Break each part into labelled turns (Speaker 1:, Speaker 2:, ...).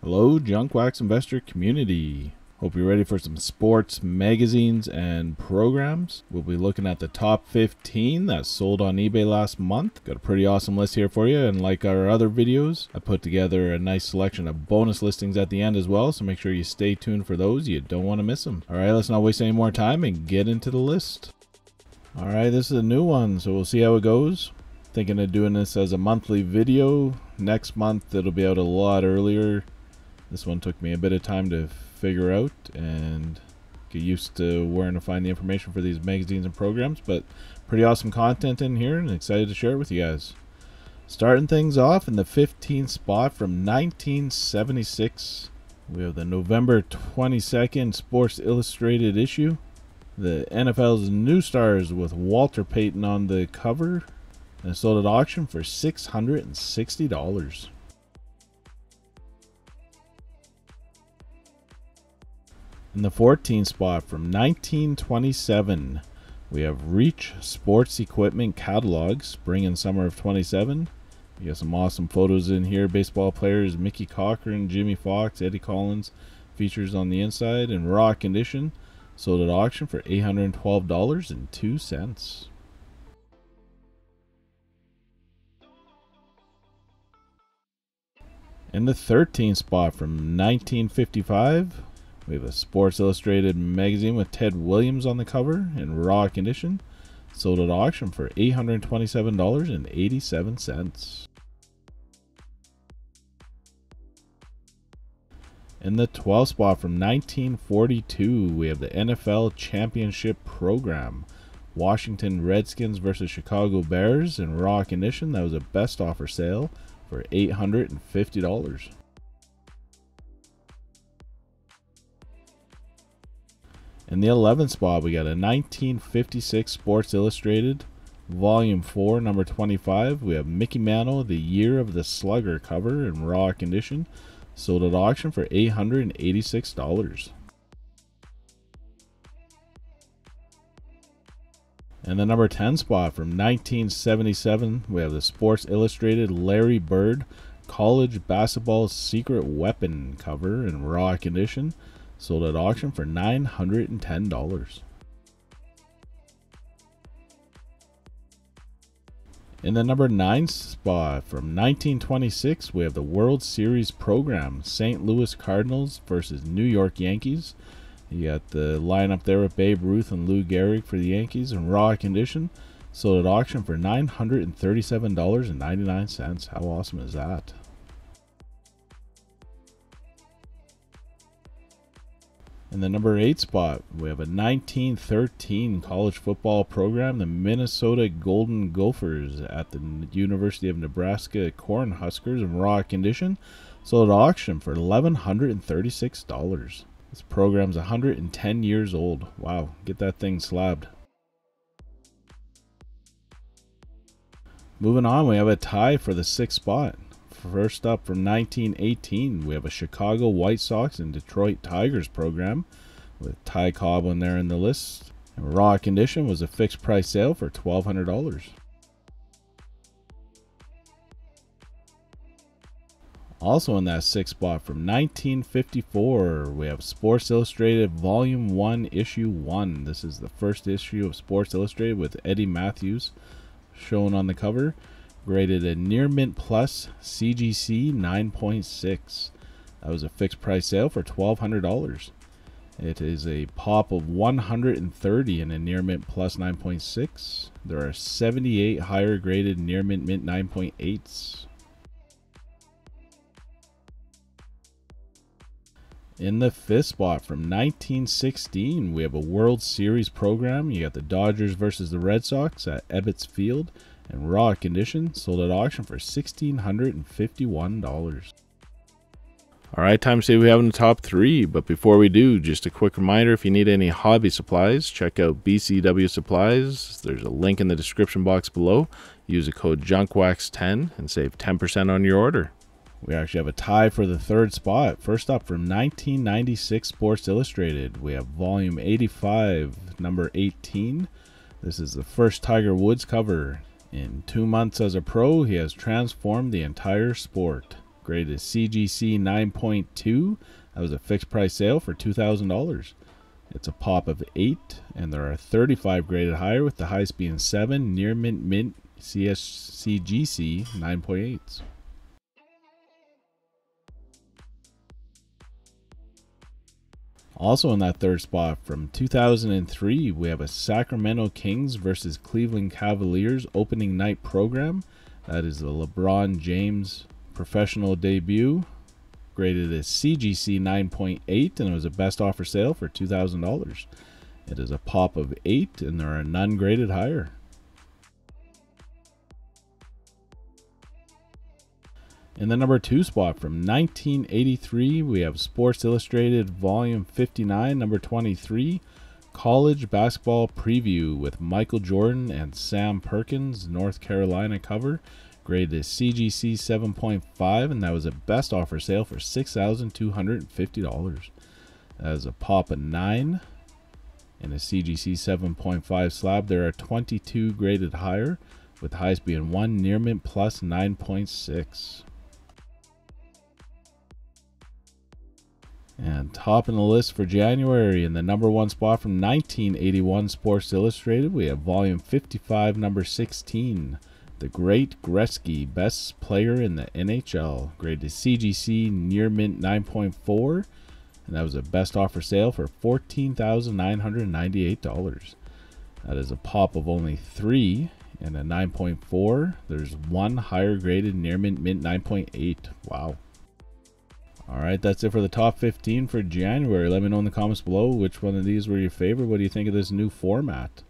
Speaker 1: Hello, Junk Wax investor community. Hope you're ready for some sports magazines and programs. We'll be looking at the top 15 that sold on eBay last month. Got a pretty awesome list here for you, and like our other videos, I put together a nice selection of bonus listings at the end as well, so make sure you stay tuned for those. You don't want to miss them. All right, let's not waste any more time and get into the list. All right, this is a new one, so we'll see how it goes. Thinking of doing this as a monthly video. Next month, it'll be out a lot earlier. This one took me a bit of time to figure out and get used to where to find the information for these magazines and programs, but pretty awesome content in here and excited to share it with you guys. Starting things off in the 15th spot from 1976, we have the November 22nd Sports Illustrated issue. The NFL's new stars with Walter Payton on the cover and sold at auction for $660. In the 14th spot from 1927, we have Reach Sports Equipment Catalog, Spring and Summer of 27. You got some awesome photos in here. Baseball players Mickey Cochrane, Jimmie Foxx, Eddie Collins. Features on the inside in raw condition. Sold at auction for $812.02. In the 13th spot from 1955, we have a Sports Illustrated magazine with Ted Williams on the cover in raw condition. Sold at auction for $827.87. In the 12th spot from 1942, we have the NFL Championship Program. Washington Redskins versus Chicago Bears in raw condition. That was a best offer sale for $850. In the 11th spot, we got a 1956 Sports Illustrated, Volume 4, number 25. We have Mickey Mantle, The Year of the Slugger cover in raw condition, sold at auction for $886. And the number 10 spot from 1977, we have the Sports Illustrated Larry Bird College Basketball Secret Weapon cover in raw condition, Sold at auction for $910. In the number 9 spot from 1926, we have the World Series program St. Louis Cardinals versus New York Yankees. You got the lineup there with Babe Ruth and Lou Gehrig for the Yankees in raw condition. Sold at auction for $937.99. How awesome is that? In the number eight spot, we have a 1913 college football program, the Minnesota Golden Gophers at the University of Nebraska Cornhuskers in raw condition, sold at auction for $1,136. This program's 110 years old. Wow, get that thing slabbed. Moving on, we have a tie for the sixth spot. First up from 1918, we have a Chicago White Sox and Detroit Tigers program with Ty Cobb on there in the list. And raw condition was a fixed price sale for $1,200. Also in that sixth spot from 1954, we have Sports Illustrated Volume 1, Issue 1. This is the first issue of Sports Illustrated with Eddie Mathews shown on the cover graded a near mint plus CGC 9.6. That was a fixed price sale for $1,200. It is a pop of 130 in a near mint plus 9.6. There are 78 higher graded near mint mint 9.8s. In the fifth spot from 1916, we have a World Series program. You got the Dodgers versus the Red Sox at Ebbets Field in raw condition, sold at auction for $1,651. All right, time to see we have in the top three. But before we do, just a quick reminder if you need any hobby supplies, check out BCW Supplies. There's a link in the description box below. Use the code JUNKWAX10 and save 10% on your order. We actually have a tie for the third spot. First up from 1996 Sports Illustrated, we have volume 85, number 18. This is the first Tiger Woods cover In two months as a pro, he has transformed the entire sport. Graded CGC 9.2. That was a fixed price sale for $2,000. It's a pop of 8, and there are 35 graded higher with the highest being 7 near mint mint CSCGC 9.8s. Also in that third spot from 2003, we have a Sacramento Kings versus Cleveland Cavaliers opening night program. That is the LeBron James professional debut. Graded as CGC 9.8 and it was a best offer sale for $2,000. It is a pop of 8 and there are none graded higher. In the number two spot from 1983, we have Sports Illustrated Volume 59, number 23, College Basketball Preview with Michael Jordan and Sam Perkins, North Carolina cover. Graded CGC 7.5, and that was a best offer sale for $6,250. That is a pop of 9 and a CGC 7.5 slab. There are 22 graded higher, with highest being 1 near mint plus 9.6. And top in the list for January in the number one spot from 1981 Sports Illustrated, we have volume 55, number 16. The Great Gretzky, best player in the NHL, graded CGC near mint 9.4, and that was a best offer sale for $14,998. That is a pop of only three and a 9.4. There's one higher graded near mint mint 9.8. Wow. All right, that's it for the top 15 for January. Let me know in the comments below which one of these were your favorite. What do you think of this new format?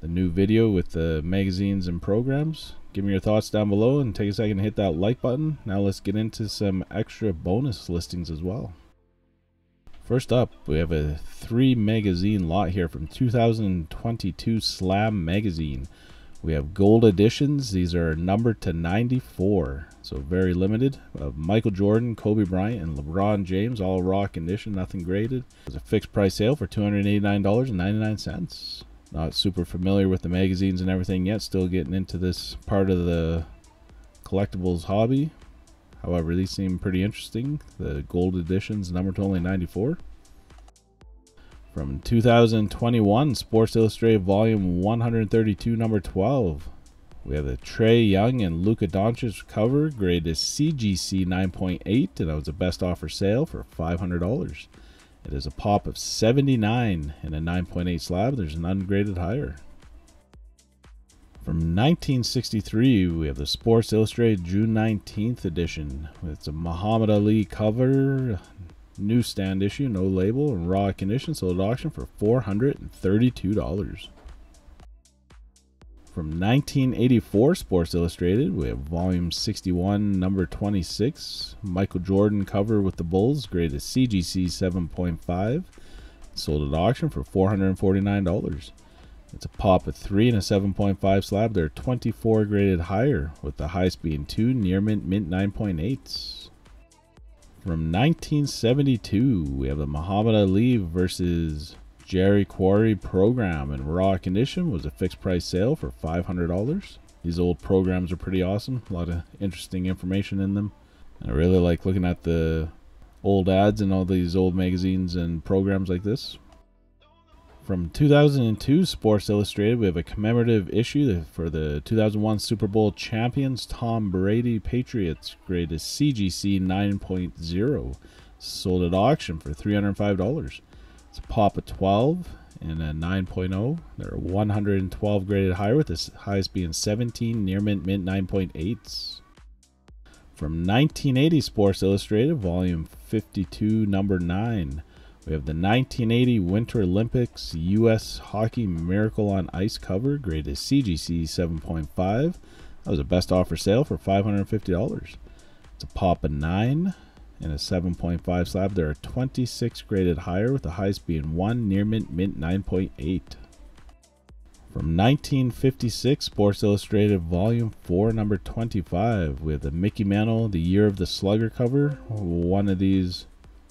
Speaker 1: The new video with the magazines and programs? Give me your thoughts down below and take a second to hit that like button. Now let's get into some extra bonus listings as well. First up, we have a three magazine lot here from 2022 Slam Magazine. We have gold editions. These are numbered to 94, so very limited. Uh, Michael Jordan, Kobe Bryant, and LeBron James, all raw condition, nothing graded. It was a fixed price sale for $289.99. Not super familiar with the magazines and everything yet. Still getting into this part of the collectibles hobby. However, these seem pretty interesting. The gold editions numbered to only 94. From 2021, Sports Illustrated Volume 132, number 12. We have the Trae Young and Luka Doncic cover, graded CGC 9.8, and that was a best offer sale for $500. It is a pop of 79 and a 9.8 slab. There's an ungraded higher. From 1963, we have the Sports Illustrated June 19th edition. It's a Muhammad Ali cover, Newsstand issue, no label, and raw condition, sold at auction for $432. From 1984 Sports Illustrated, we have volume 61, number 26. Michael Jordan cover with the Bulls, graded CGC 7.5. Sold at auction for $449. It's a pop of 3 and a 7.5 slab. They're 24 graded higher, with the highest being 2 near mint mint 9.8s. From 1972, we have the Muhammad Ali versus Jerry Quarry program in raw condition was a fixed price sale for $500. These old programs are pretty awesome. A lot of interesting information in them. I really like looking at the old ads and all these old magazines and programs like this. From 2002 Sports Illustrated, we have a commemorative issue for the 2001 Super Bowl champions Tom Brady Patriots, graded CGC 9.0, sold at auction for $305. It's a pop of 12 and a 9.0. There are 112 graded higher, with the highest being 17 near mint mint 9.8s. From 1980 Sports Illustrated, volume 52, number 9. We have the 1980 Winter Olympics U.S. Hockey Miracle on Ice cover, graded CGC 7.5. That was a best offer sale for $550. It's a pop of 9 and a 7.5 slab. There are 26 graded higher, with the highest being 1 near mint mint 9.8. From 1956, Sports Illustrated Volume 4, number 25, with the Mickey Mantle, the Year of the Slugger cover. One of these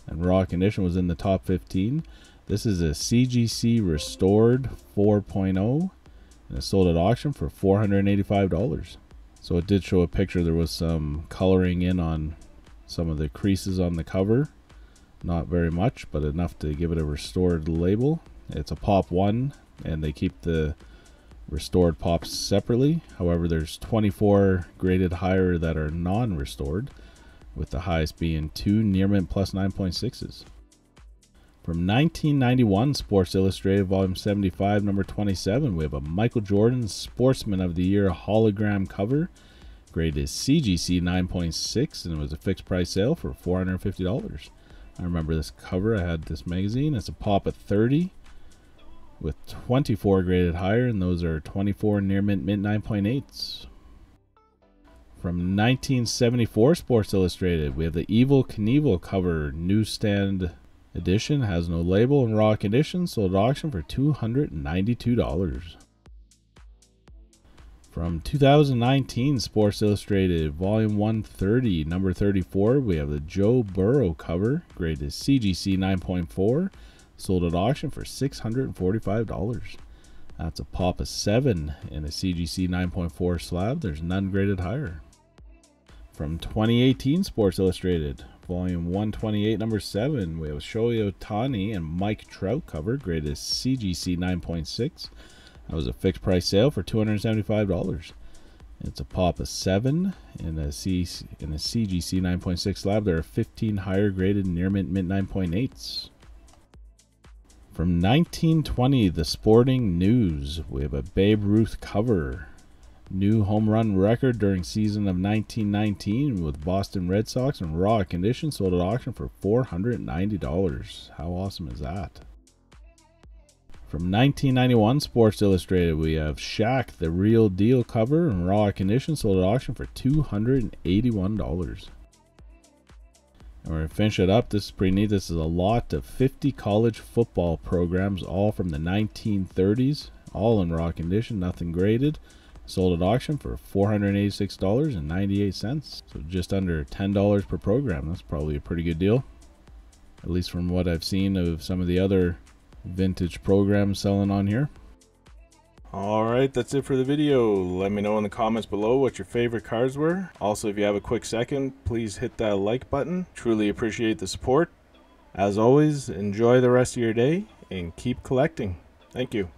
Speaker 1: and raw condition was in the top 15. This is a CGC restored 4.0 And it sold at auction for $485. So it did show a picture. There was some coloring in on some of the creases on the cover. Not very much, but enough to give it a restored label. It's a pop one, and they keep the restored pops separately. However, there's 24 graded higher that are non-restored, with the highest being two near mint plus 9.6s. From 1991, Sports Illustrated, Volume 75, number 27, we have a Michael Jordan Sportsman of the Year hologram cover. Grade is CGC 9.6, and it was a fixed price sale for $450. I remember this cover. I had this magazine. It's a pop at 30 with 24 graded higher, and those are 24 near mint mint 9.8s. From 1974 Sports Illustrated, we have the Evel Knievel cover newsstand edition. Has no label and raw condition. Sold at auction for $292. From 2019 Sports Illustrated, Volume 130, number 34, we have the Joe Burrow cover. graded CGC 9.4. Sold at auction for $645. That's a pop of 7 in a CGC 9.4 slab. There's none graded higher. From 2018 Sports Illustrated, Volume 128, number 7, we have Shohei Ohtani and Mike Trout cover, graded CGC 9.6. That was a fixed price sale for $275. It's a pop of 7 in a, C, in a CGC 9.6 slab. There are 15 higher graded near mint mint 9.8s. From 1920, the Sporting News, we have a Babe Ruth cover. New home run record during season of 1919 with Boston Red Sox in raw condition sold at auction for $490. How awesome is that? From 1991 Sports Illustrated, we have Shaq, the real deal cover in raw condition sold at auction for $281. And we're going to finish it up. This is pretty neat. This is a lot of 50 college football programs, all from the 1930s, all in raw condition, nothing graded. Sold at auction for $486.98. So just under $10 per program. That's probably a pretty good deal. At least from what I've seen of some of the other vintage programs selling on here. Alright, that's it for the video. Let me know in the comments below what your favorite cars were. Also, if you have a quick second, please hit that like button. Truly appreciate the support. As always, enjoy the rest of your day and keep collecting. Thank you.